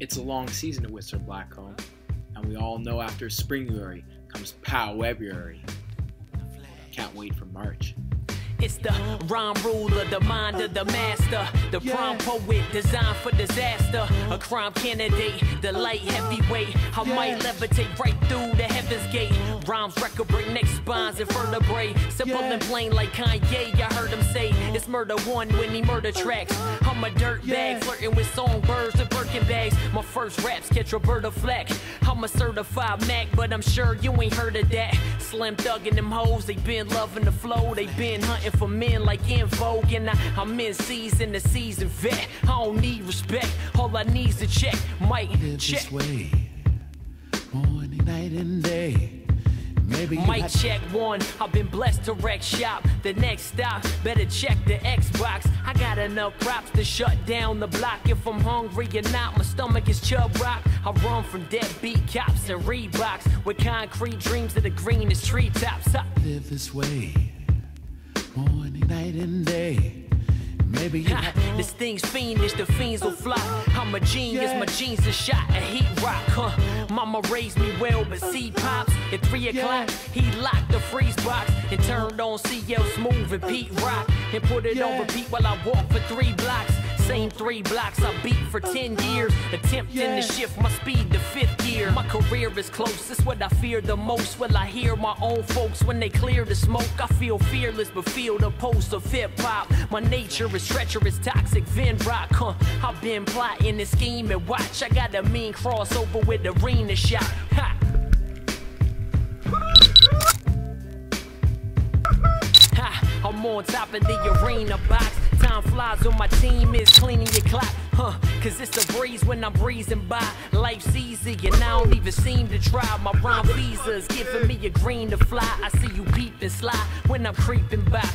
It's a long season at Whistler Blackcomb, and we all know after Springuary comes Powebuary. Can't wait for March. It's the rhyme ruler, the mind of the master, the prime poet designed for disaster, a crime candidate, the light heavyweight. I might levitate right through the heaven's gate. Rhymes record break neck spines and vertebrae. Simple and plain like Kanye, I heard him say it's murder one when he murder tracks. I'm a dirt bag flirting with songbirds first raps catch Roberta Flack. I'm a certified Mac, but I'm sure you ain't heard of that. Slim thuggin' them hoes, they been loving the flow, they been hunting for men like in Vogue, and I, I'm in season, the season vet. I don't need respect, all I need's a check. Might check. this way, morning, night, and day. Maybe you Mic had- check one. I've been blessed to wreck shop. The next stop, better check the Xbox. I got enough props to shut down the block. If I'm hungry or not, my stomach is Chubb Rock. I run from deadbeat cops and Reeboks with concrete dreams of the greenest treetops. I- live this way, morning, night, and day. Maybe you Ha, this thing's fiendish, the fiends will fly. I'm a genius, my jeans are shot a heat rock. Huh? Mama raised me well, but see pops at three o'clock. He locked the freeze box and turned on CL Smooth and Pete Rock and put it on repeat while I walk for three blocks. Same three blocks I beat for 10 years, attempting to shift my speed to fifth gear. My career is close, that's what I fear the most. Will I hear my own folks when they clear the smoke? I feel fearless, but feel the pulse of hip hop. My nature is treacherous, toxic, Vin Rock. Huh? I've been plotting and scheming. Watch, I got a mean crossover with the arena shot. Ha! Ha, I'm on top of the arena box. Flies on my team is cleaning your clock. Huh, cause it's a breeze when I'm breezing by. Life's easy and I don't even seem to try. My rhyme visa's giving me a green to fly. I see you peeping sly when I'm creeping by.